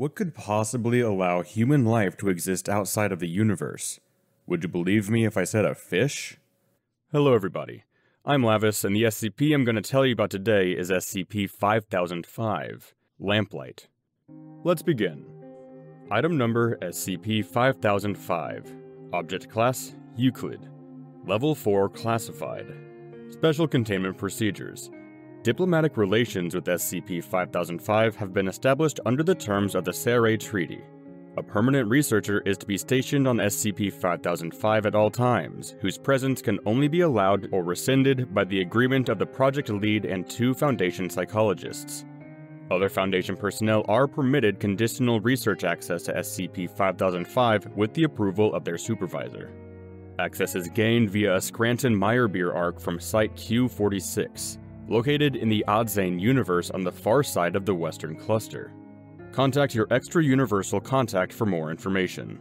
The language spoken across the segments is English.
What could possibly allow human life to exist outside of the universe? Would you believe me if I said a fish? Hello everybody, I'm Lavis, and the SCP I'm going to tell you about today is SCP-5005, Lamplight. Let's begin. Item number SCP-5005 Object Class Euclid Level 4 Classified Special Containment Procedures Diplomatic relations with SCP-5005 have been established under the terms of the Serre Treaty. A permanent researcher is to be stationed on SCP-5005 at all times, whose presence can only be allowed or rescinded by the agreement of the project lead and two Foundation psychologists. Other Foundation personnel are permitted conditional research access to SCP-5005 with the approval of their supervisor. Access is gained via a Scranton Meyerbeer arc from Site Q-46 located in the Adzane universe on the far side of the Western Cluster. Contact your extra universal contact for more information.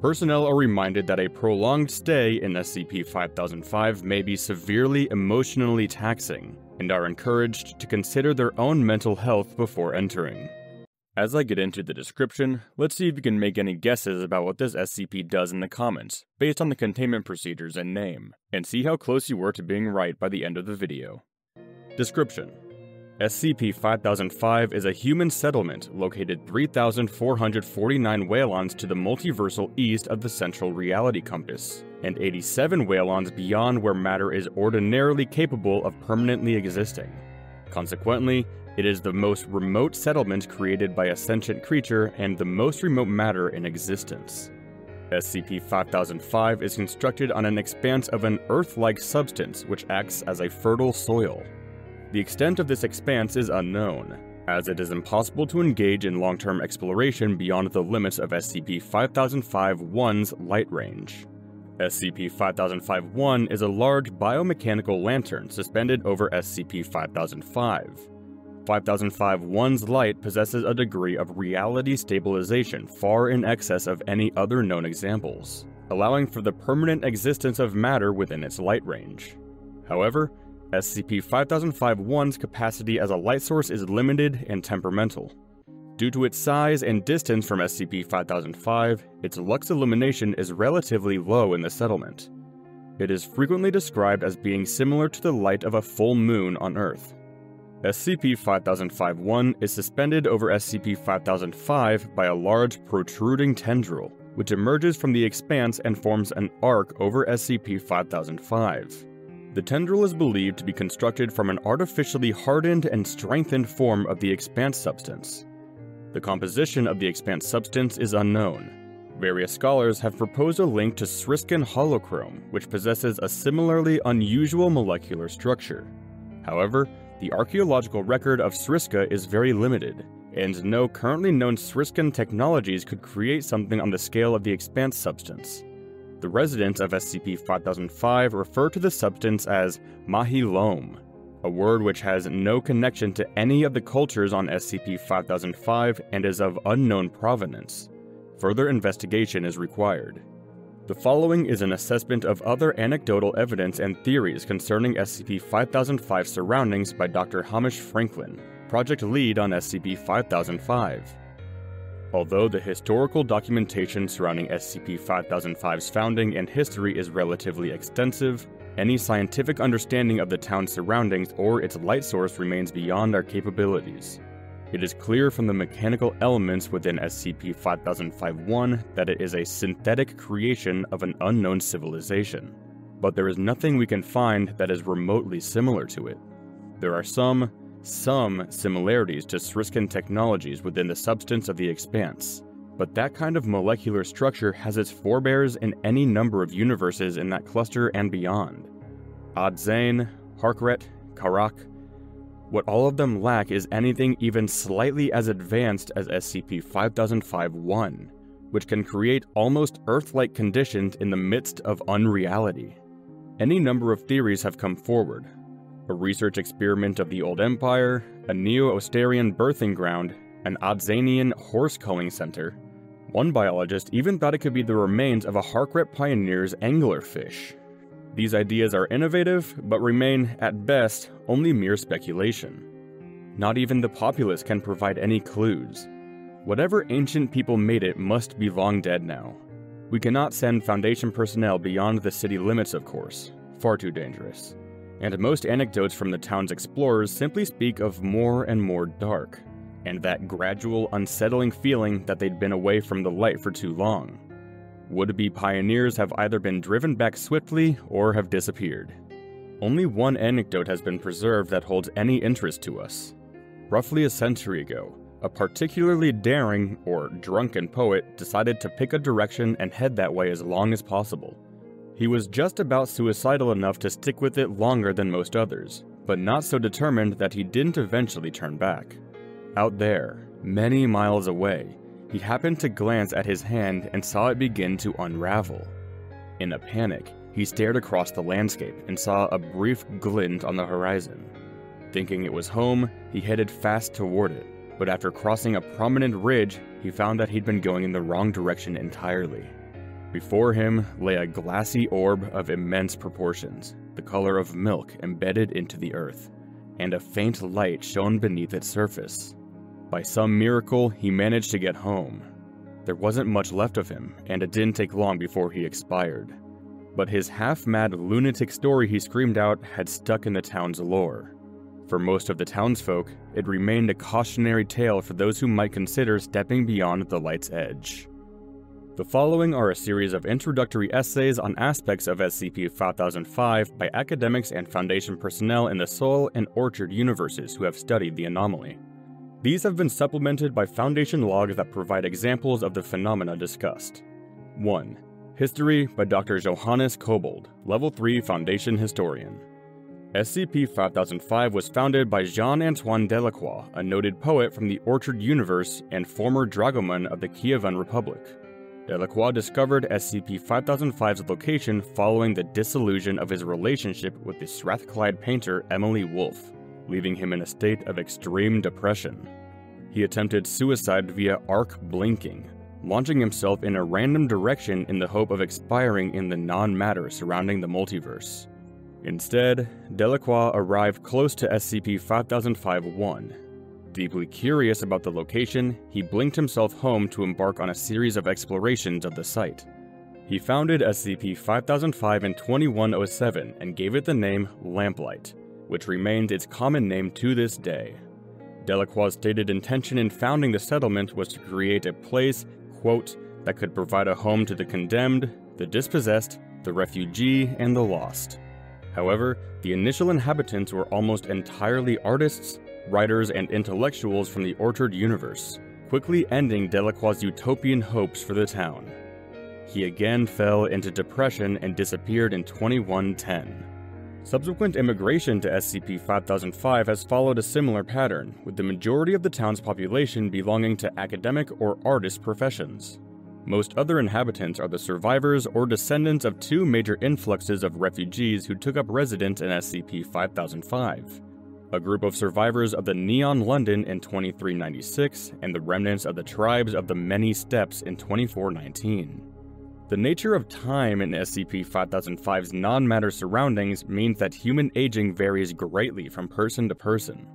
Personnel are reminded that a prolonged stay in SCP-5005 may be severely emotionally taxing, and are encouraged to consider their own mental health before entering. As I get into the description, let's see if you can make any guesses about what this SCP does in the comments, based on the containment procedures and name, and see how close you were to being right by the end of the video. Description SCP-5005 is a human settlement located 3,449 Weylands to the multiversal east of the central reality compass, and 87 Weylands beyond where matter is ordinarily capable of permanently existing. Consequently, it is the most remote settlement created by a sentient creature and the most remote matter in existence. SCP-5005 is constructed on an expanse of an Earth-like substance which acts as a fertile soil. The extent of this expanse is unknown, as it is impossible to engage in long-term exploration beyond the limits of SCP-5005-1's light range. SCP-5005-1 is a large biomechanical lantern suspended over SCP-5005. 5005-1's light possesses a degree of reality stabilization far in excess of any other known examples, allowing for the permanent existence of matter within its light range. However, SCP-5005-1's capacity as a light source is limited and temperamental. Due to its size and distance from SCP-5005, its lux illumination is relatively low in the settlement. It is frequently described as being similar to the light of a full moon on Earth. SCP-5005-1 is suspended over SCP-5005 by a large protruding tendril, which emerges from the expanse and forms an arc over SCP-5005. The tendril is believed to be constructed from an artificially hardened and strengthened form of the expanse substance. The composition of the expanse substance is unknown. Various scholars have proposed a link to Sriskan holochrome, which possesses a similarly unusual molecular structure. However, the archaeological record of Sriska is very limited, and no currently known Sriskan technologies could create something on the scale of the expanse substance. The residents of SCP-5005 refer to the substance as Mahi Lom, a word which has no connection to any of the cultures on SCP-5005 and is of unknown provenance. Further investigation is required. The following is an assessment of other anecdotal evidence and theories concerning SCP-5005 surroundings by Dr. Hamish Franklin, project lead on SCP-5005. Although the historical documentation surrounding SCP-5005's founding and history is relatively extensive, any scientific understanding of the town's surroundings or its light source remains beyond our capabilities. It is clear from the mechanical elements within SCP-5005-1 that it is a synthetic creation of an unknown civilization, but there is nothing we can find that is remotely similar to it. There are some some similarities to Sriskan technologies within the substance of the expanse, but that kind of molecular structure has its forebears in any number of universes in that cluster and beyond. Adzane, Harkret, Karak, what all of them lack is anything even slightly as advanced as SCP-5005-1, which can create almost Earth-like conditions in the midst of unreality. Any number of theories have come forward, a research experiment of the Old Empire, a Neo-Osterian birthing ground, an Adzanian horse culling center. One biologist even thought it could be the remains of a Harkret pioneer's anglerfish. These ideas are innovative, but remain, at best, only mere speculation. Not even the populace can provide any clues. Whatever ancient people made it must be long dead now. We cannot send Foundation personnel beyond the city limits, of course, far too dangerous. And most anecdotes from the town's explorers simply speak of more and more dark, and that gradual, unsettling feeling that they'd been away from the light for too long. Would be pioneers have either been driven back swiftly or have disappeared. Only one anecdote has been preserved that holds any interest to us. Roughly a century ago, a particularly daring or drunken poet decided to pick a direction and head that way as long as possible. He was just about suicidal enough to stick with it longer than most others, but not so determined that he didn't eventually turn back. Out there, many miles away, he happened to glance at his hand and saw it begin to unravel. In a panic, he stared across the landscape and saw a brief glint on the horizon. Thinking it was home, he headed fast toward it, but after crossing a prominent ridge, he found that he'd been going in the wrong direction entirely. Before him lay a glassy orb of immense proportions, the color of milk embedded into the earth, and a faint light shone beneath its surface. By some miracle, he managed to get home. There wasn't much left of him, and it didn't take long before he expired. But his half mad lunatic story he screamed out had stuck in the town's lore. For most of the townsfolk, it remained a cautionary tale for those who might consider stepping beyond the light's edge. The following are a series of introductory essays on aspects of SCP 5005 by academics and Foundation personnel in the Sol and Orchard universes who have studied the anomaly. These have been supplemented by Foundation logs that provide examples of the phenomena discussed. 1. History by Dr. Johannes Kobold, Level 3 Foundation Historian. SCP 5005 was founded by Jean Antoine Delacroix, a noted poet from the Orchard universe and former dragoman of the Kievan Republic. Delacroix discovered SCP 5005's location following the dissolution of his relationship with the Strathclyde painter Emily Wolfe leaving him in a state of extreme depression. He attempted suicide via arc blinking, launching himself in a random direction in the hope of expiring in the non matter surrounding the multiverse. Instead, Delacroix arrived close to SCP 5005 1. Deeply curious about the location, he blinked himself home to embark on a series of explorations of the site. He founded SCP 5005 in 2107 and gave it the name Lamplight, which remained its common name to this day. Delacroix's stated intention in founding the settlement was to create a place, quote, that could provide a home to the condemned, the dispossessed, the refugee, and the lost. However, the initial inhabitants were almost entirely artists, writers, and intellectuals from the Orchard universe, quickly ending Delacroix's utopian hopes for the town. He again fell into depression and disappeared in 2110. Subsequent immigration to SCP-5005 has followed a similar pattern, with the majority of the town's population belonging to academic or artist professions. Most other inhabitants are the survivors or descendants of two major influxes of refugees who took up residence in SCP-5005. A group of survivors of the Neon London in 2396 and the remnants of the tribes of the Many Steppes in 2419. The nature of time in SCP-5005's non-matter surroundings means that human aging varies greatly from person to person.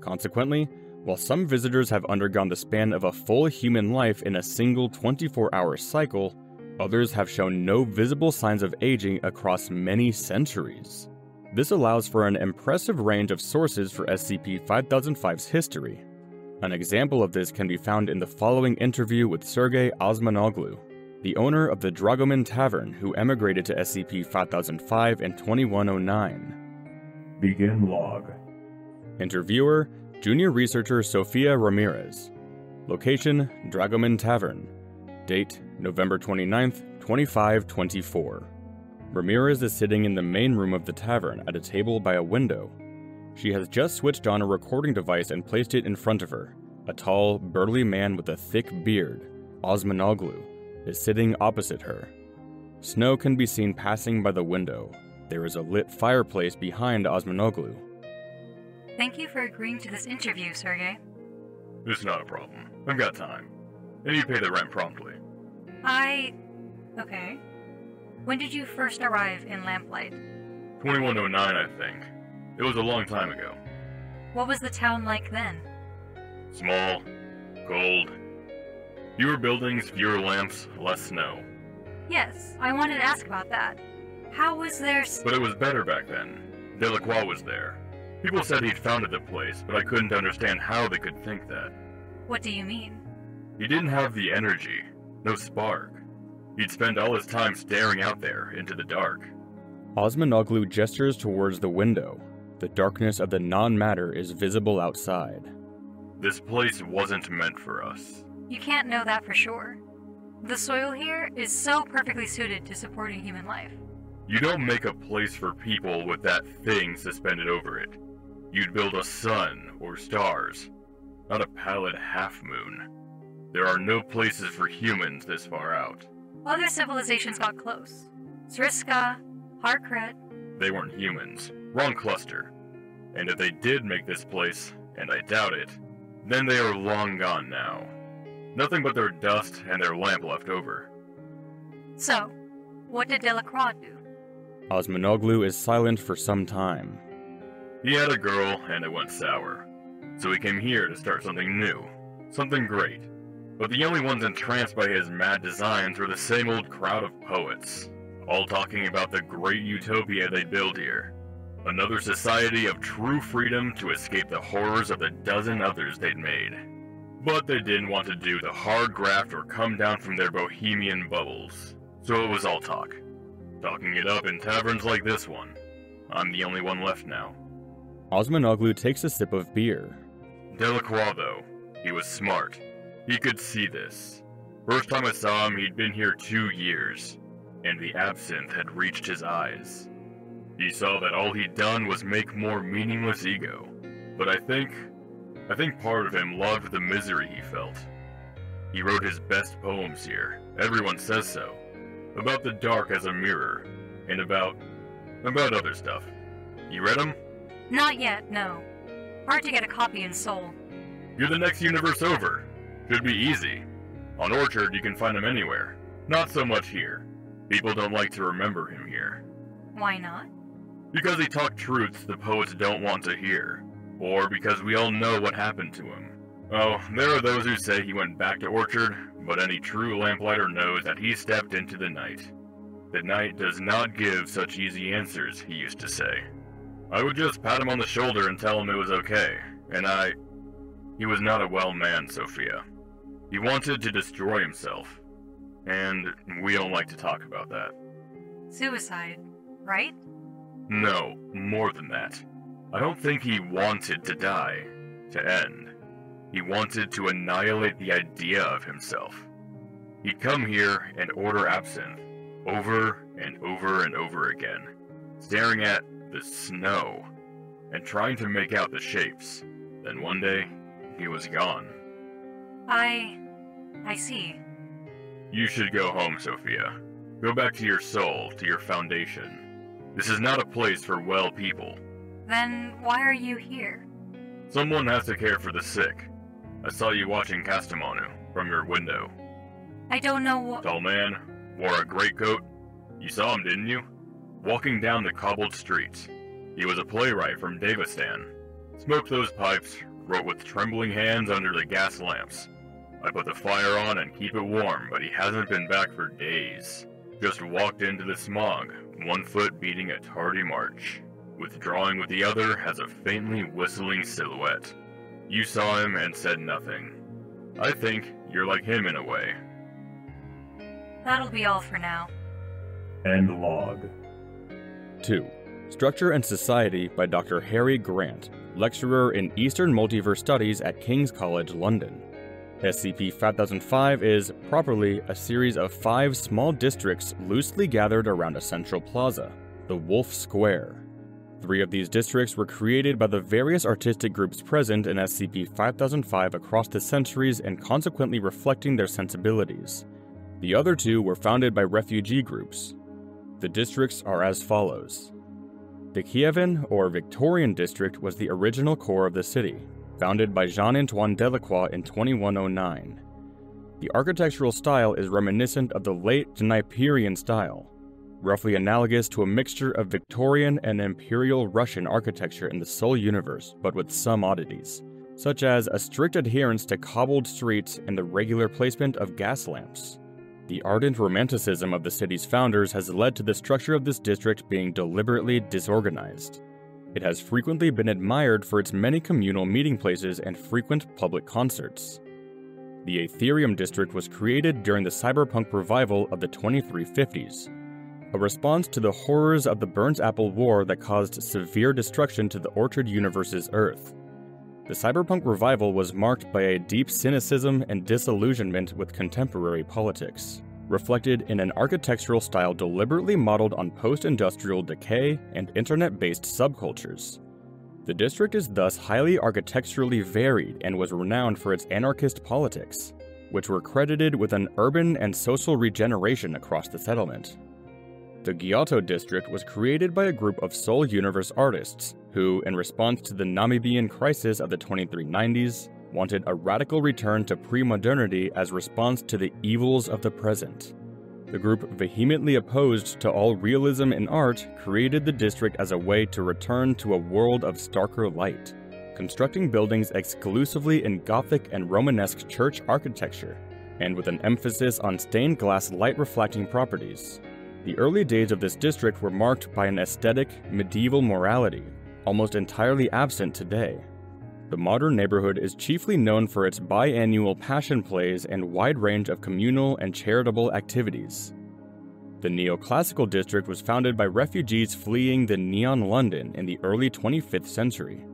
Consequently, while some visitors have undergone the span of a full human life in a single 24-hour cycle, others have shown no visible signs of aging across many centuries. This allows for an impressive range of sources for SCP-5005's history. An example of this can be found in the following interview with Sergei Osmanoglu, the owner of the Dragoman Tavern who emigrated to SCP-5005 in 2109. Begin log. Interviewer, Junior Researcher Sofia Ramirez. Location, Dragoman Tavern. Date, November 29th, 2524. Ramirez is sitting in the main room of the tavern at a table by a window. She has just switched on a recording device and placed it in front of her. A tall, burly man with a thick beard, Osmanoglu, is sitting opposite her. Snow can be seen passing by the window. There is a lit fireplace behind Osmanoglu. Thank you for agreeing to this interview, Sergey. It's not a problem. I've got time. And you pay the rent promptly. I. Okay. When did you first arrive in Lamplight? 2109, I think. It was a long time ago. What was the town like then? Small, cold, Fewer buildings, fewer lamps, less snow. Yes, I wanted to ask about that. How was there. s- But it was better back then. Delacroix was there. People said he'd founded the place, but I couldn't understand how they could think that. What do you mean? He didn't have the energy, no spark. He'd spend all his time staring out there into the dark. Osmanoglu gestures towards the window. The darkness of the non matter is visible outside. This place wasn't meant for us. You can't know that for sure. The soil here is so perfectly suited to supporting human life. You don't make a place for people with that thing suspended over it. You'd build a sun or stars, not a pallid half moon. There are no places for humans this far out. Other civilizations got close. Sriska, Harkret. They weren't humans. Wrong cluster. And if they did make this place, and I doubt it, then they are long gone now. Nothing but their dust and their lamp left over. So, what did Delacroix do? Osmanoglu is silent for some time. He had a girl, and it went sour. So he came here to start something new. Something great. But the only ones entranced by his mad designs were the same old crowd of poets, all talking about the great utopia they'd build here. Another society of true freedom to escape the horrors of the dozen others they'd made. But they didn't want to do the hard graft or come down from their bohemian bubbles. So it was all talk. Talking it up in taverns like this one. I'm the only one left now. Osmanoglu takes a sip of beer. Delacroix, though, he was smart. He could see this. First time I saw him, he'd been here two years, and the absinthe had reached his eyes. He saw that all he'd done was make more meaningless ego. But I think. I think part of him loved the misery he felt. He wrote his best poems here, everyone says so. About the dark as a mirror, and about. about other stuff. You read them? Not yet, no. Hard to get a copy in Sol. You're the next universe over. Should be easy. On Orchard, you can find him anywhere. Not so much here. People don't like to remember him here. Why not? Because he talked truths the poets don't want to hear. Or because we all know what happened to him. Oh, there are those who say he went back to Orchard, but any true lamplighter knows that he stepped into the night. The night does not give such easy answers, he used to say. I would just pat him on the shoulder and tell him it was okay, and I. He was not a well man, Sophia. He wanted to destroy himself. And we don't like to talk about that. Suicide, right? No, more than that. I don't think he wanted to die, to end. He wanted to annihilate the idea of himself. He'd come here and order absinthe, over and over and over again, staring at the snow and trying to make out the shapes. Then one day, he was gone. I. I see. You should go home, Sophia. Go back to your Sol, to your foundation. This is not a place for well people. Then why are you here? Someone has to care for the sick. I saw you watching Castamonu from your window. I don't know what. Tall man, wore a greatcoat. You saw him, didn't you? Walking down the cobbled streets. He was a playwright from Davastan. Smoked those pipes, wrote with trembling hands under the gas lamps. I put the fire on and keep it warm, but he hasn't been back for days. Just walked into the smog, one foot beating a tardy march, withdrawing with the other as a faintly whistling silhouette. You saw him and said nothing. I think you're like him in a way. That'll be all for now. End log. 2. Structure and Society by Dr. Harry Grant, lecturer in Eastern Multiverse Studies at King's College London. SCP 5005 is, properly, a series of five small districts loosely gathered around a central plaza, the Wolf Square. Three of these districts were created by the various artistic groups present in SCP 5005 across the centuries and consequently reflecting their sensibilities. The other two were founded by refugee groups. The districts are as follows. The Kievan or Victorian district was the original core of the city, founded by Jean Antoine Delacroix in 2109. The architectural style is reminiscent of the late Dnieprian style, roughly analogous to a mixture of Victorian and Imperial Russian architecture in the Sol universe, but with some oddities. such as a strict adherence to cobbled streets and the regular placement of gas lamps. The ardent romanticism of the city's founders has led to the structure of this district being deliberately disorganized. It has frequently been admired for its many communal meeting places and frequent public concerts. The Aetherium district was created during the cyberpunk revival of the 2350s, a response to the horrors of the Burns Apple War that caused severe destruction to the Orchard Universe's Earth. The cyberpunk revival was marked by a deep cynicism and disillusionment with contemporary politics, reflected in an architectural style deliberately modeled on post industrial decay and internet based subcultures. The district is thus highly architecturally varied and was renowned for its anarchist politics, which were credited with an urban and social regeneration across the settlement. The Giotto district was created by a group of Sol Universe artists who, in response to the Namibian crisis of the 2390s, wanted a radical return to pre modernity as response to the evils of the present. The group, vehemently opposed to all realism in art, created the district as a way to return to a world of starker light, constructing buildings exclusively in Gothic and Romanesque church architecture, and with an emphasis on stained glass light reflecting properties. The early days of this district were marked by an aesthetic, medieval morality, almost entirely absent today. The modern neighborhood is chiefly known for its biannual passion plays and wide range of communal and charitable activities. The neoclassical district was founded by refugees fleeing the Neon London in the early 25th century.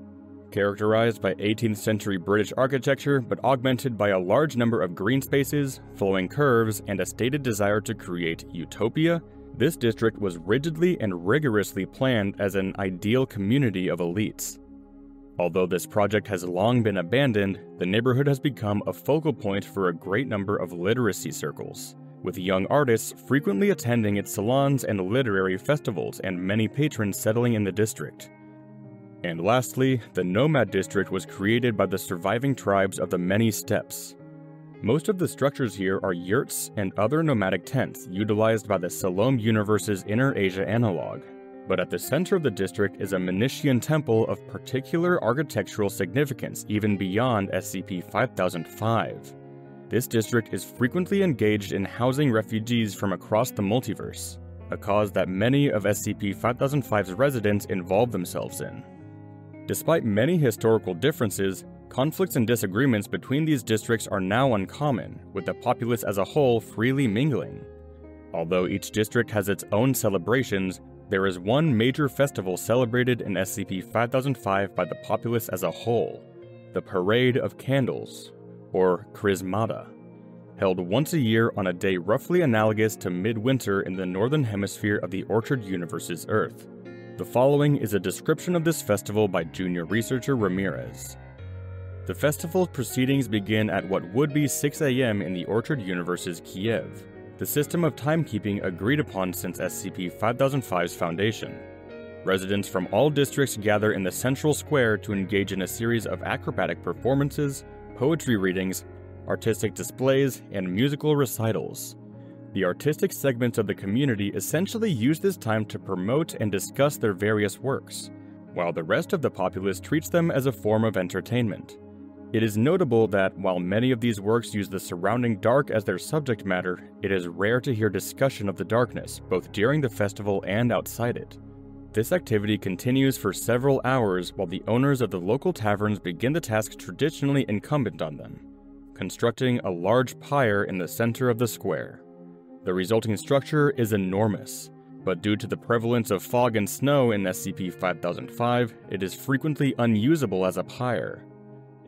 Characterized by 18th century British architecture but augmented by a large number of green spaces, flowing curves, and a stated desire to create utopia, this district was rigidly and rigorously planned as an ideal community of elites. Although this project has long been abandoned, the neighborhood has become a focal point for a great number of literacy circles, with young artists frequently attending its salons and literary festivals and many patrons settling in the district. And lastly, the Nomad District was created by the surviving tribes of the Many Steppes, most of the structures here are yurts and other nomadic tents utilized by the Salome Universe's Inner Asia analog. But at the center of the district is a Manitian temple of particular architectural significance even beyond SCP 5005. This district is frequently engaged in housing refugees from across the multiverse, a cause that many of SCP 5005's residents involve themselves in. Despite many historical differences, conflicts and disagreements between these districts are now uncommon, with the populace as a whole freely mingling. Although each district has its own celebrations, there is one major festival celebrated in SCP 5005 by the populace as a whole the Parade of Candles, or Chrismada, held once a year on a day roughly analogous to midwinter in the northern hemisphere of the Orchard Universe's Earth. The following is a description of this festival by junior researcher Ramirez. The festival proceedings begin at what would be 6 a.m. in the Orchard Universe's Kiev, the system of timekeeping agreed upon since SCP 5005's foundation. Residents from all districts gather in the central square to engage in a series of acrobatic performances, poetry readings, artistic displays, and musical recitals. The artistic segments of the community essentially use this time to promote and discuss their various works, while the rest of the populace treats them as a form of entertainment. It is notable that while many of these works use the surrounding dark as their subject matter, it is rare to hear discussion of the darkness, both during the festival and outside it. This activity continues for several hours while the owners of the local taverns begin the task traditionally incumbent on them constructing a large pyre in the center of the square. The resulting structure is enormous, but due to the prevalence of fog and snow in SCP 5005, it is frequently unusable as a pyre,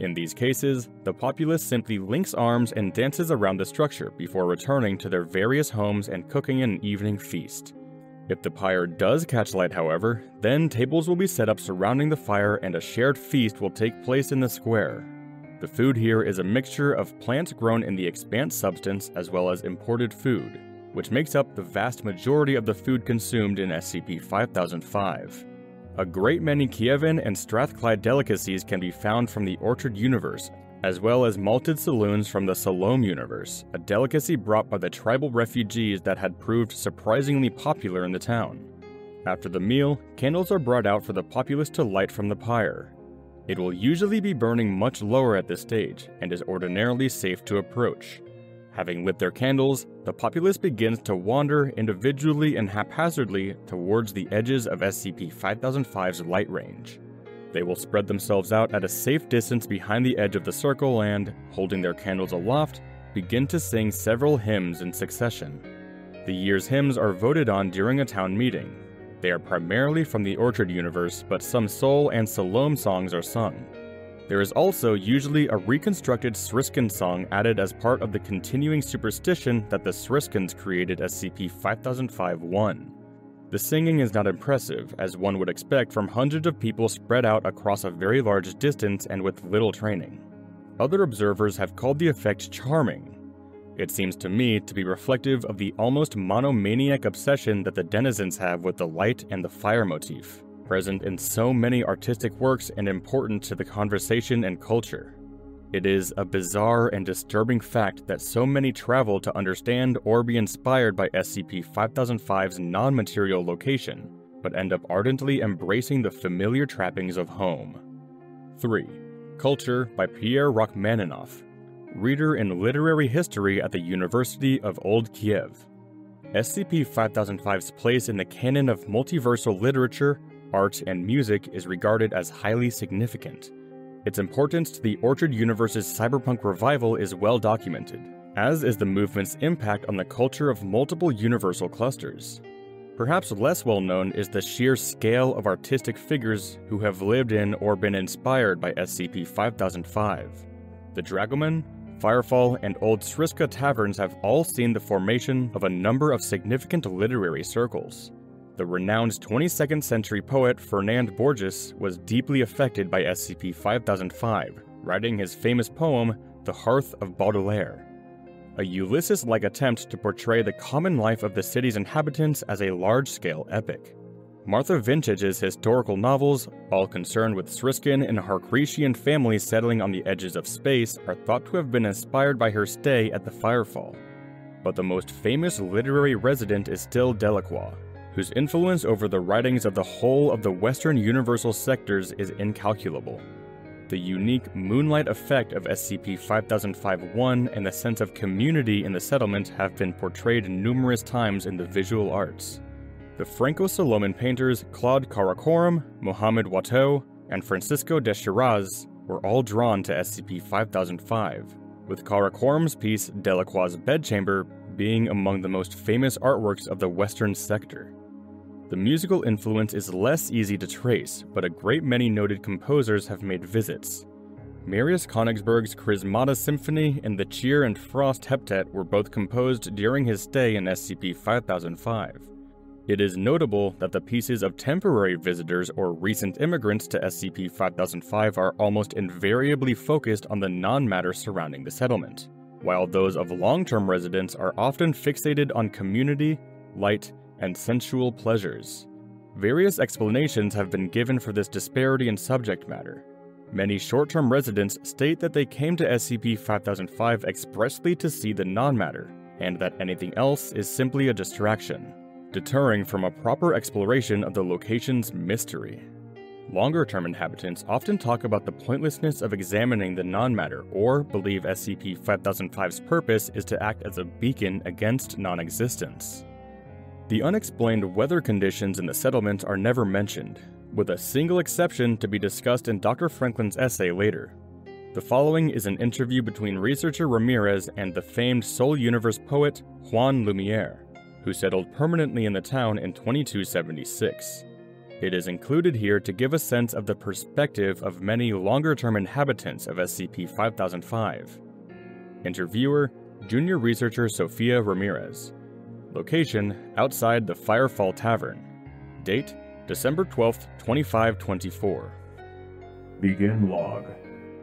in these cases, the populace simply links arms and dances around the structure before returning to their various homes and cooking an evening feast. If the pyre does catch light, however, then tables will be set up surrounding the fire and a shared feast will take place in the square. The food here is a mixture of plants grown in the expanse substance as well as imported food, which makes up the vast majority of the food consumed in SCP 5005. A great many Kievan and Strathclyde delicacies can be found from the Orchard universe, as well as malted saloons from the Salome universe, a delicacy brought by the tribal refugees that had proved surprisingly popular in the town. After the meal, candles are brought out for the populace to light from the pyre. It will usually be burning much lower at this stage and is ordinarily safe to approach. Having lit their candles, the populace begins to wander individually and haphazardly towards the edges of SCP 5005's light range. They will spread themselves out at a safe distance behind the edge of the circle and, holding their candles aloft, begin to sing several hymns in succession. The year's hymns are voted on during a town meeting. They are primarily from the Orchard universe, but some Sol and Salome songs are sung. There is also usually a reconstructed Sriskan song added as part of the continuing superstition that the Sriskans created SCP 5005-1. The singing is not impressive, as one would expect from hundreds of people spread out across a very large distance and with little training. Other observers have called the effect charming. It seems to me to be reflective of the almost monomaniac obsession that the denizens have with the light and the fire motif present in so many artistic works and important to the conversation and culture. It is a bizarre and disturbing fact that so many travel to understand or be inspired by SCP 5005's non material location, but end up ardently embracing the familiar trappings of home. 3. Culture by Pierre Rachmaninoff, reader in literary history at the University of Old Kiev. SCP 5005's place in the canon of multiversal literature art, and music is regarded as highly significant. Its importance to the Orchard universe's cyberpunk revival is well documented, as is the movement's impact on the culture of multiple universal clusters. Perhaps less well known is the sheer scale of artistic figures who have lived in or been inspired by SCP 5005. The Dragoman, Firefall, and Old Sriska taverns have all seen the formation of a number of significant literary circles. The renowned 22nd century poet Fernand Borges was deeply affected by SCP 5005, writing his famous poem, The Hearth of Baudelaire. A Ulysses like attempt to portray the common life of the city's inhabitants as a large scale epic. Martha Vintage's historical novels, all concerned with Sriskan and Harcretian families settling on the edges of space, are thought to have been inspired by her stay at the Firefall. But the most famous literary resident is still Delacroix, whose influence over the writings of the whole of the Western Universal sectors is incalculable. The unique moonlight effect of SCP 5005-1 and the sense of community in the settlement have been portrayed numerous times in the visual arts. The Franco-Saloman painters Claude Karakorum, Mohamed Watteau, and Francisco de Shiraz were all drawn to SCP-5005, with Karakorum's piece Delacroix's Bedchamber being among the most famous artworks of the Western sector. The musical influence is less easy to trace, but a great many noted composers have made visits. Marius Konigsberg's Charismata Symphony and the Cheer and Frost Heptet were both composed during his stay in SCP 5005. It is notable that the pieces of temporary visitors or recent immigrants to SCP 5005 are almost invariably focused on the non matter surrounding the settlement, while those of long term residents are often fixated on community, light, and sensual pleasures. Various explanations have been given for this disparity in subject matter. Many short term residents state that they came to SCP 5005 expressly to see the non matter, and that anything else is simply a distraction, deterring from a proper exploration of the location's mystery. Longer term inhabitants often talk about the pointlessness of examining the non matter or believe SCP 5005's purpose is to act as a beacon against non existence. The unexplained weather conditions in the settlement are never mentioned, with a single exception to be discussed in Dr. Franklin's essay later. The following is an interview between researcher Ramirez and the famed Sol Universe poet Juan Lumiere, who settled permanently in the town in 2276. It is included here to give a sense of the perspective of many longer term inhabitants of SCP 5005. Interviewer Junior Researcher Sofia Ramirez. Location outside the Firefall Tavern. Date December 12, 2524. Begin log.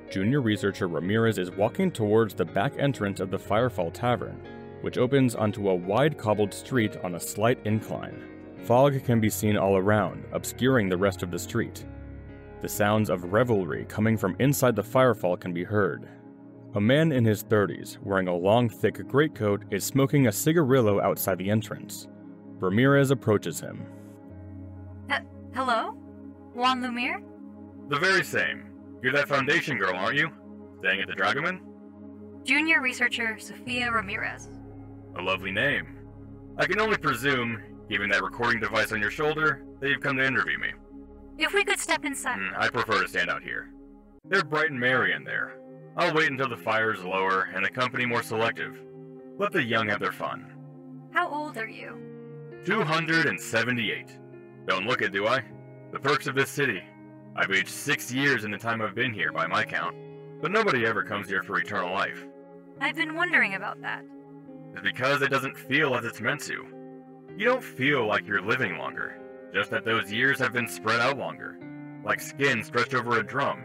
Junior researcher Ramirez is walking towards the back entrance of the Firefall Tavern, which opens onto a wide cobbled street on a slight incline. Fog can be seen all around, obscuring the rest of the street. The sounds of revelry coming from inside the Firefall can be heard, a man in his 30s, wearing a long, thick greatcoat, is smoking a cigarillo outside the entrance. Ramirez approaches him. Uh, hello? Juan Lumiere? The very same. You're that Foundation girl, aren't you? Staying at the Dragoman? Junior researcher Sophia Ramirez. A lovely name. I can only presume, given that recording device on your shoulder, that you've come to interview me. If we could step inside. Hmm, I prefer to stand out here. They're bright and merry in there. I'll wait until the fire's lower and the company more selective. Let the young have their fun. How old are you? 278. Don't look it, do I? The perks of this city. I've aged six years in the time I've been here, by my count. But nobody ever comes here for eternal life. I've been wondering about that. It's because it doesn't feel as it's meant to. You don't feel like you're living longer, just that those years have been spread out longer, like skin stretched over a drum.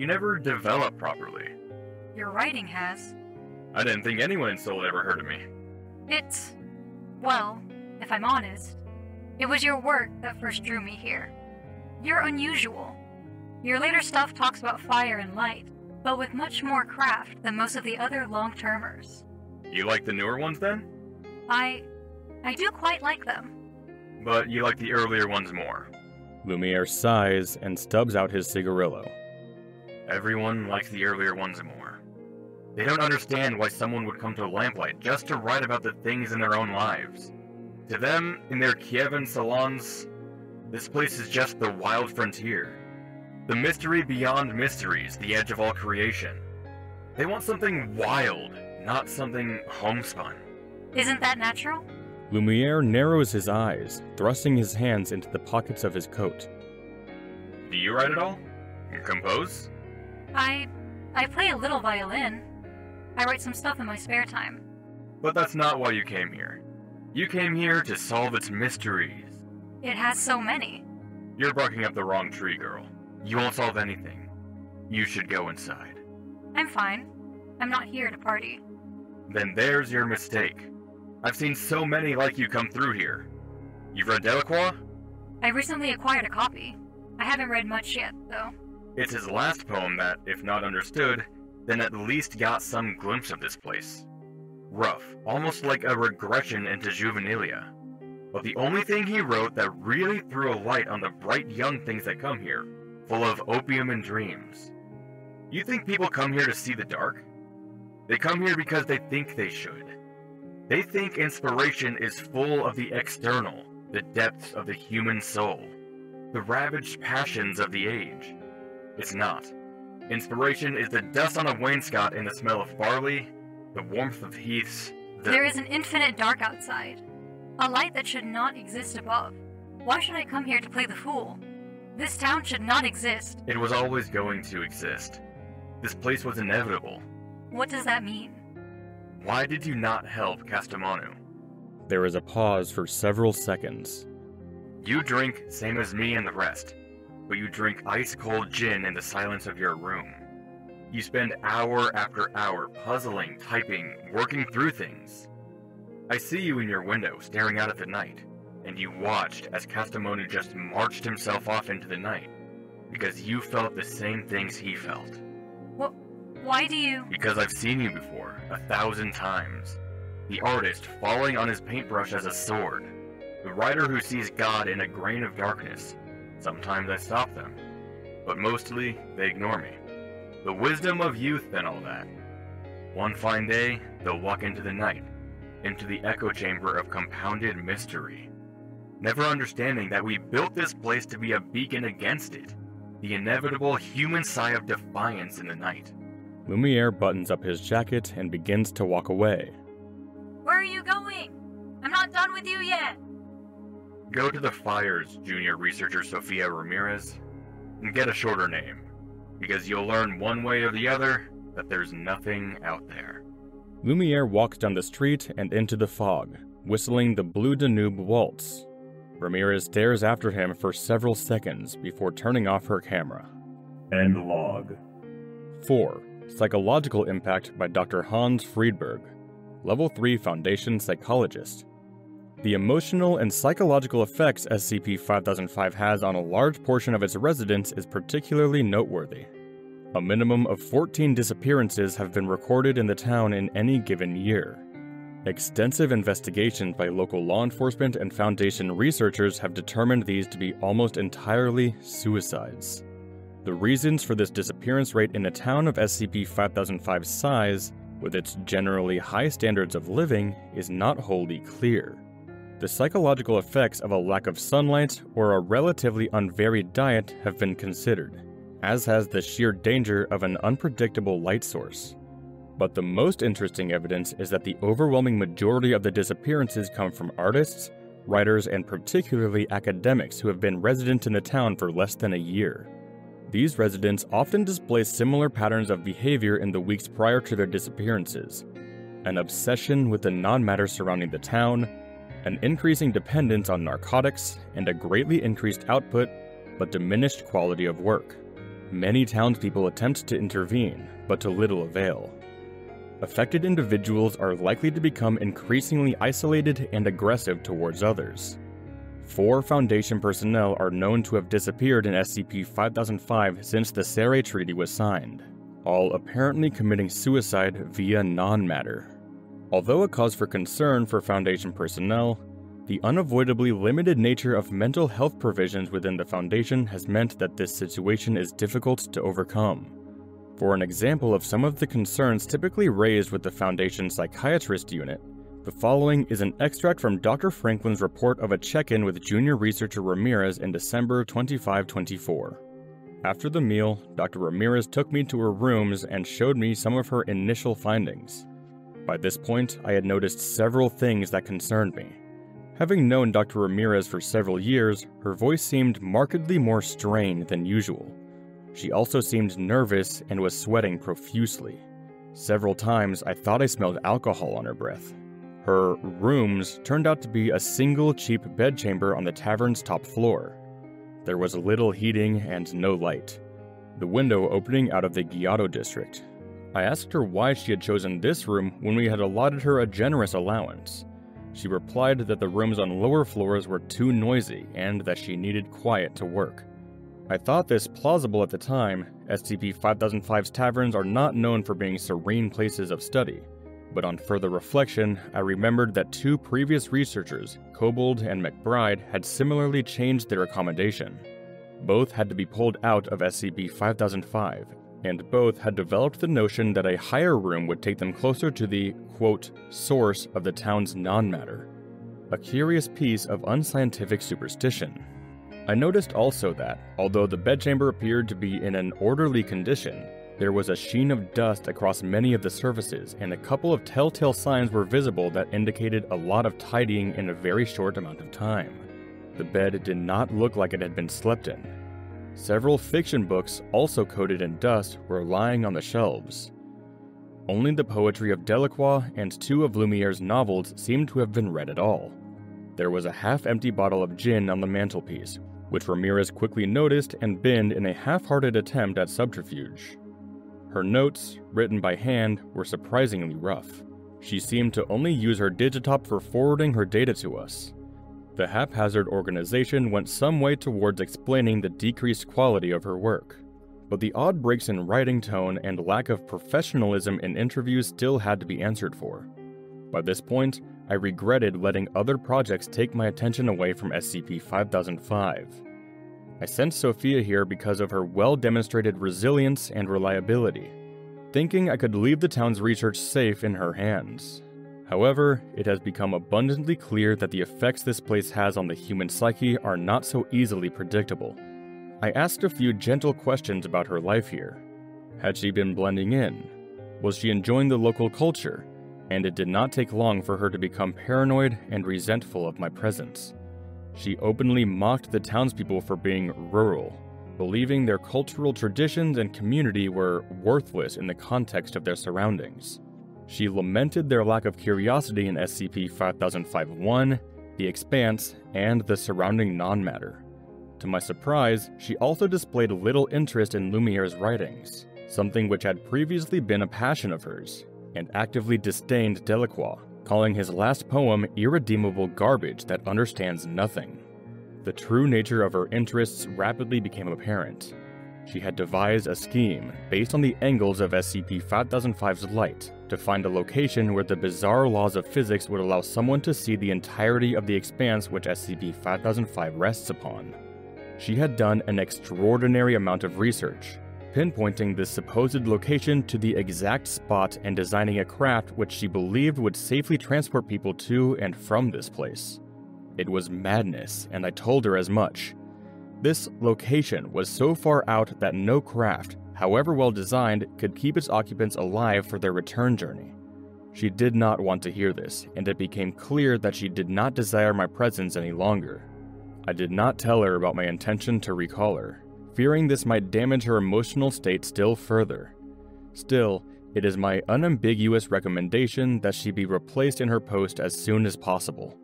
You never develop properly. Your writing has. I didn't think anyone in Sol ever heard of me. It's. Well, if I'm honest, it was your work that first drew me here. You're unusual. Your later stuff talks about fire and light, but with much more craft than most of the other long termers. You like the newer ones then? I. I do quite like them. But you like the earlier ones more. Lumiere sighs and stubs out his cigarillo. Everyone likes the earlier ones more. They don't understand why someone would come to Lamplight just to write about the things in their own lives. To them, in their Kievan salons, this place is just the wild frontier. The mystery beyond mysteries, the edge of all creation. They want something wild, not something homespun. Isn't that natural? Lumiere narrows his eyes, thrusting his hands into the pockets of his coat. Do you write at all? Compose? I. I play a little violin. I write some stuff in my spare time. But that's not why you came here. You came here to solve its mysteries. It has so many. You're barking up the wrong tree, girl. You won't solve anything. You should go inside. I'm fine. I'm not here to party. Then there's your mistake. I've seen so many like you come through here. You've read Delacroix? I recently acquired a copy. I haven't read much yet, though. It's his last poem that, if not understood, then at least got some glimpse of this place. Rough, almost like a regression into juvenilia. But the only thing he wrote that really threw a light on the bright young things that come here, full of opium and dreams. You think people come here to see the dark? They come here because they think they should. They think inspiration is full of the external, the depths of the human soul, the ravaged passions of the age. It's not. Inspiration is the dust on a wainscot and the smell of barley, the warmth of heaths, the... There is an infinite dark outside. A light that should not exist above. Why should I come here to play the fool? This town should not exist. It was always going to exist. This place was inevitable. What does that mean? Why did you not help Castamonu? There is a pause for several seconds. You drink same as me and the rest, but you drink ice cold gin in the silence of your room. You spend hour after hour puzzling, typing, working through things. I see you in your window staring out at the night, and you watched as Castamonu just marched himself off into the night because you felt the same things he felt. What? Why do you? Because I've seen you before, a thousand times. The artist falling on his paintbrush as a sword. The writer who sees God in a grain of darkness. Sometimes I stop them, but mostly they ignore me. The wisdom of youth and all that. One fine day, they'll walk into the night, into the echo chamber of compounded mystery. Never understanding that we built this place to be a beacon against it, the inevitable human sigh of defiance in the night. Lumiere buttons up his jacket and begins to walk away. Where are you going? I'm not done with you yet. Go to the fires, junior researcher Sophia Ramirez, and get a shorter name, because you'll learn one way or the other that there's nothing out there. Lumiere walks down the street and into the fog, whistling the Blue Danube Waltz. Ramirez stares after him for several seconds before turning off her camera. End log. 4. Psychological Impact by Dr. Hans Friedberg, Level 3 Foundation Psychologist. The emotional and psychological effects SCP 5005 has on a large portion of its residents is particularly noteworthy. A minimum of 14 disappearances have been recorded in the town in any given year. Extensive investigations by local law enforcement and Foundation researchers have determined these to be almost entirely suicides. The reasons for this disappearance rate in a town of SCP-5005's size, with its generally high standards of living, is not wholly clear. The psychological effects of a lack of sunlight or a relatively unvaried diet have been considered, as has the sheer danger of an unpredictable light source. But the most interesting evidence is that the overwhelming majority of the disappearances come from artists, writers, and particularly academics who have been resident in the town for less than a year. These residents often display similar patterns of behavior in the weeks prior to their disappearances an obsession with the non matter surrounding the town, an increasing dependence on narcotics, and a greatly increased output but diminished quality of work. Many townspeople attempt to intervene, but to little avail affected individuals are likely to become increasingly isolated and aggressive towards others. Four Foundation personnel are known to have disappeared in SCP-5005 since the SERE Treaty was signed, all apparently committing suicide via non-matter. Although a cause for concern for Foundation personnel, the unavoidably limited nature of mental health provisions within the Foundation has meant that this situation is difficult to overcome. For an example of some of the concerns typically raised with the Foundation's psychiatrist unit, the following is an extract from Dr. Franklin's report of a check in with junior researcher Ramirez in December 2524. After the meal, Dr. Ramirez took me to her rooms and showed me some of her initial findings. By this point, I had noticed several things that concerned me. Having known Dr. Ramirez for several years, her voice seemed markedly more strained than usual. She also seemed nervous and was sweating profusely. Several times I thought I smelled alcohol on her breath. Her rooms turned out to be a single cheap bedchamber on the tavern's top floor. There was little heating and no light, the window opening out of the Giotto district. I asked her why she had chosen this room when we had allotted her a generous allowance. She replied that the rooms on lower floors were too noisy and that she needed quiet to work. I thought this plausible at the time, SCP-5005's taverns are not known for being serene places of study. But on further reflection, I remembered that two previous researchers, Kobold and McBride, had similarly changed their accommodation. Both had to be pulled out of SCP-5005, and both had developed the notion that a higher room would take them closer to the, quote, source of the town's non-matter. A curious piece of unscientific superstition. I noticed also that, although the bedchamber appeared to be in an orderly condition, there was a sheen of dust across many of the surfaces, and a couple of telltale signs were visible that indicated a lot of tidying in a very short amount of time. The bed did not look like it had been slept in. Several fiction books, also coated in dust, were lying on the shelves. Only the poetry of Delacroix and two of Lumiere's novels seemed to have been read at all. There was a half empty bottle of gin on the mantelpiece, which Ramirez quickly noticed and binned in a half hearted attempt at subterfuge. Her notes, written by hand, were surprisingly rough. She seemed to only use her digitop for forwarding her data to us. The haphazard organization went some way towards explaining the decreased quality of her work. But the odd breaks in writing tone and lack of professionalism in interviews still had to be answered for. By this point, I regretted letting other projects take my attention away from SCP 5005. I sent Sophia here because of her well demonstrated resilience and reliability, thinking I could leave the town's research safe in her hands. However, it has become abundantly clear that the effects this place has on the human psyche are not so easily predictable. I asked a few gentle questions about her life here. Had she been blending in? Was she enjoying the local culture? and it did not take long for her to become paranoid and resentful of my presence. She openly mocked the townspeople for being rural, believing their cultural traditions and community were worthless in the context of their surroundings. She lamented their lack of curiosity in SCP 5051, the Expanse, and the surrounding non matter. To my surprise, she also displayed little interest in Lumiere's writings, something which had previously been a passion of hers, and actively disdained Delacroix, calling his last poem irredeemable garbage that understands nothing. The true nature of her interests rapidly became apparent. She had devised a scheme based on the angles of SCP-5005's light to find a location where the bizarre laws of physics would allow someone to see the entirety of the expanse which SCP-5005 rests upon. She had done an extraordinary amount of research, pinpointing this supposed location to the exact spot and designing a craft which she believed would safely transport people to and from this place. It was madness, and I told her as much. This location was so far out that no craft, however well designed, could keep its occupants alive for their return journey. She did not want to hear this, and it became clear that she did not desire my presence any longer. I did not tell her about my intention to recall her, fearing this might damage her emotional state still further. Still, it is my unambiguous recommendation that she be replaced in her post as soon as possible.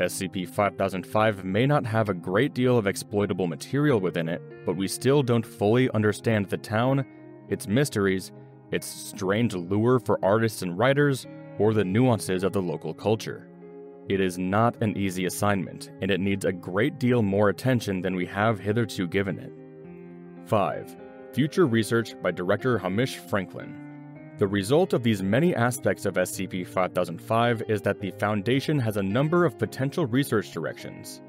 SCP-5005 may not have a great deal of exploitable material within it, but we still don't fully understand the town, its mysteries, its strange lure for artists and writers, or the nuances of the local culture. It is not an easy assignment, and it needs a great deal more attention than we have hitherto given it. 5. Future research by Director Hamish Franklin. The result of these many aspects of SCP 5005 is that the Foundation has a number of potential research directions.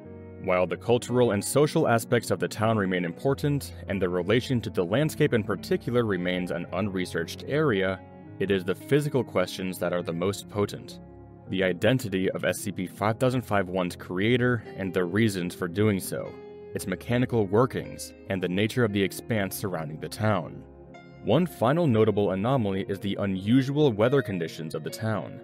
While the cultural and social aspects of the town remain important, and the relation to the landscape in particular remains an unresearched area, it is the physical questions that are the most potent. The identity of SCP 5005-1's creator and the reasons for doing so, its mechanical workings, and the nature of the expanse surrounding the town. One final notable anomaly is the unusual weather conditions of the town.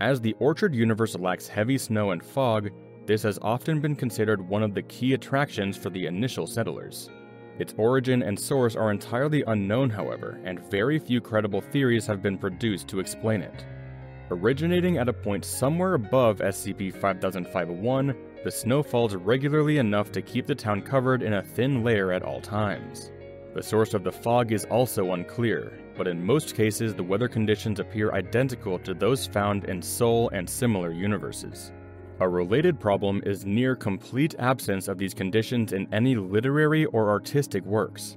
As the Orchard universe lacks heavy snow and fog, this has often been considered one of the key attractions for the initial settlers. Its origin and source are entirely unknown, however, and very few credible theories have been produced to explain it. Originating at a point somewhere above SCP 5005-1, the snow falls regularly enough to keep the town covered in a thin layer at all times. The source of the fog is also unclear, but in most cases the weather conditions appear identical to those found in Sol and similar universes. A related problem is near complete absence of these conditions in any literary or artistic works.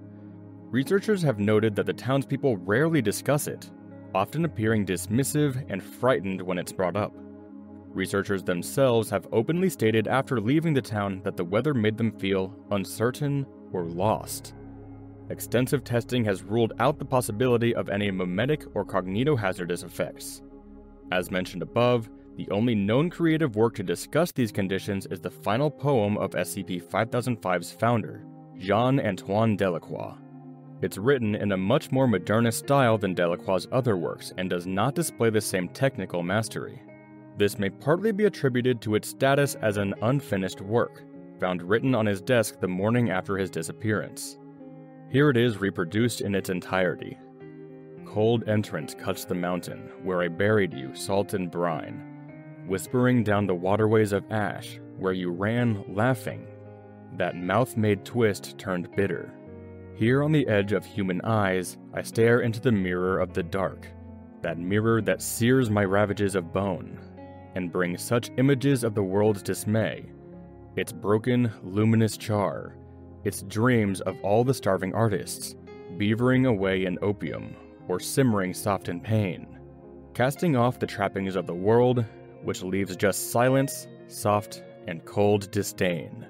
Researchers have noted that the townspeople rarely discuss it, often appearing dismissive and frightened when it's brought up. Researchers themselves have openly stated after leaving the town that the weather made them feel uncertain or lost. Extensive testing has ruled out the possibility of any memetic or cognitohazardous effects. As mentioned above, the only known creative work to discuss these conditions is the final poem of SCP-5005's founder, Jean-Antoine Delacroix. It's written in a much more modernist style than Delacroix's other works and does not display the same technical mastery. This may partly be attributed to its status as an unfinished work, found written on his desk the morning after his disappearance. Here it is reproduced in its entirety. Cold entrance cuts the mountain, where I buried you, salt and brine, whispering down the waterways of ash, where you ran, laughing. That mouth made twist turned bitter. Here on the edge of human eyes, I stare into the mirror of the dark, that mirror that sears my ravages of bone, and brings such images of the world's dismay, its broken, luminous char, its dreams of all the starving artists, beavering away in opium, or simmering soft in pain, casting off the trappings of the world, which leaves just silence, soft, and cold disdain.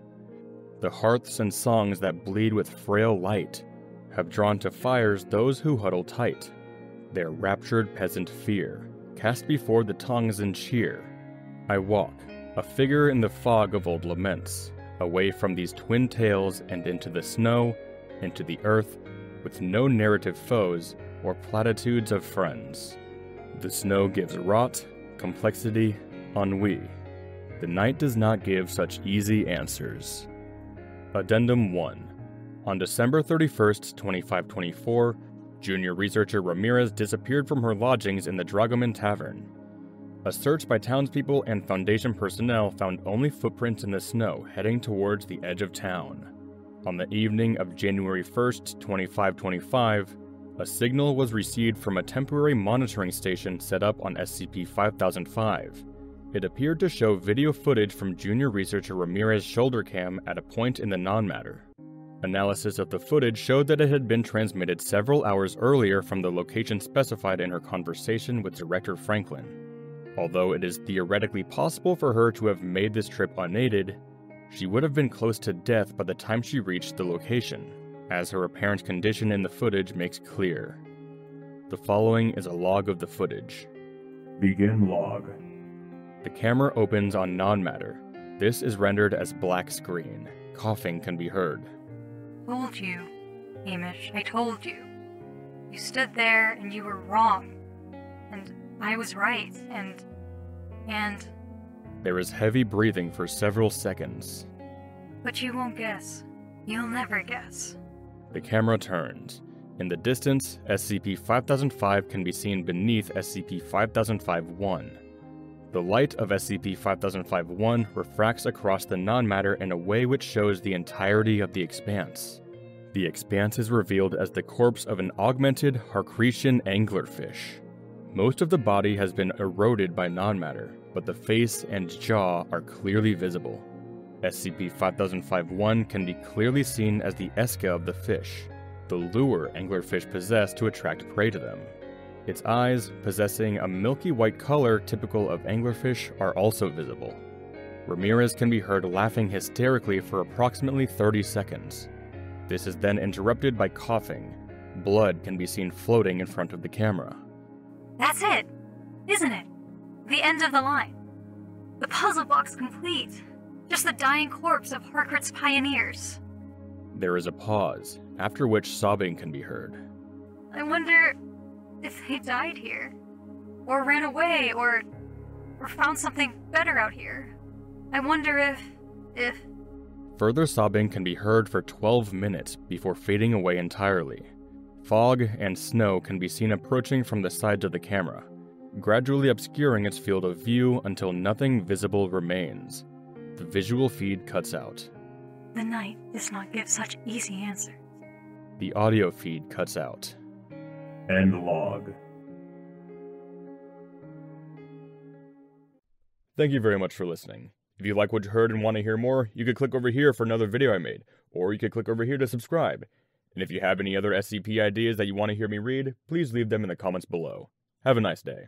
The hearths and songs that bleed with frail light have drawn to fires those who huddle tight, their raptured peasant fear, cast before the tongues in cheer. I walk, a figure in the fog of old laments, away from these twin tales and into the snow, into the earth, with no narrative foes or platitudes of friends. The snow gives rot, complexity, ennui. The night does not give such easy answers. Addendum 1 On December 31st, 2524, junior researcher Ramirez disappeared from her lodgings in the Dragoman Tavern. A search by townspeople and Foundation personnel found only footprints in the snow heading towards the edge of town. On the evening of January 1st, 2525, a signal was received from a temporary monitoring station set up on SCP 5005. It appeared to show video footage from junior researcher Ramirez's shoulder cam at a point in the non-matter. Analysis of the footage showed that it had been transmitted several hours earlier from the location specified in her conversation with Director Franklin. Although it is theoretically possible for her to have made this trip unaided, She would have been close to death by the time she reached the location, as her apparent condition in the footage makes clear. The following is a log of the footage. Begin log. The camera opens on non matter. This is rendered as black screen. Coughing can be heard. Told you, Hamish. I told you. You stood there and you were wrong. And I was right, and. and. There is heavy breathing for several seconds. But you won't guess. You'll never guess. The camera turns. In the distance, SCP 5005 can be seen beneath SCP 5005 1. The light of SCP 5005 1 refracts across the non matter in a way which shows the entirety of the expanse. The expanse is revealed as the corpse of an augmented Harcretian anglerfish. Most of the body has been eroded by non matter, but the face and jaw are clearly visible. SCP-5051 can be clearly seen as the esca of the fish, the lure anglerfish possess to attract prey to them. Its eyes, possessing a milky white color typical of anglerfish, are also visible. Ramirez can be heard laughing hysterically for approximately 30 seconds. This is then interrupted by coughing. Blood can be seen floating in front of the camera. That's it, isn't it? The end of the line. The puzzle box complete. Just the dying corpse of Harcourt's pioneers. There is a pause, after which sobbing can be heard. I wonder if they died here, or ran away, or or found something better out here. I wonder if if Further sobbing can be heard for 12 minutes before fading away entirely. Fog and snow can be seen approaching from the sides of the camera, gradually obscuring its field of view until nothing visible remains. The visual feed cuts out. the night does not give such easy answers. The audio feed cuts out. End log. Thank you very much for listening. If you like what you heard and want to hear more, you could click over here for another video I made, or you could click over here to subscribe. And if you have any other SCP ideas that you want to hear me read, please leave them in the comments below. Have a nice day.